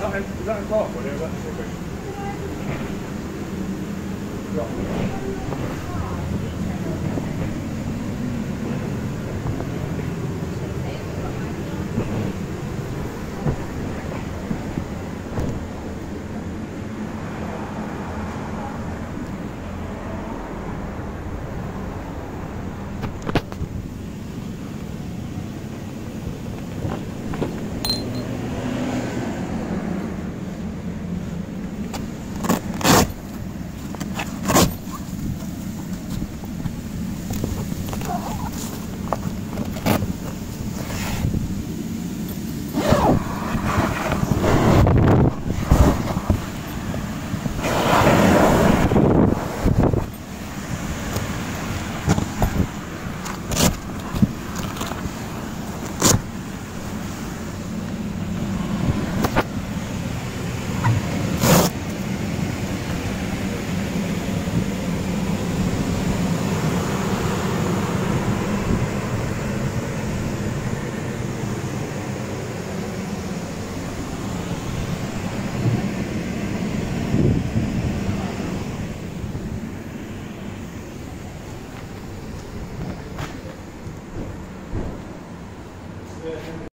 让人让人多少回来问这个。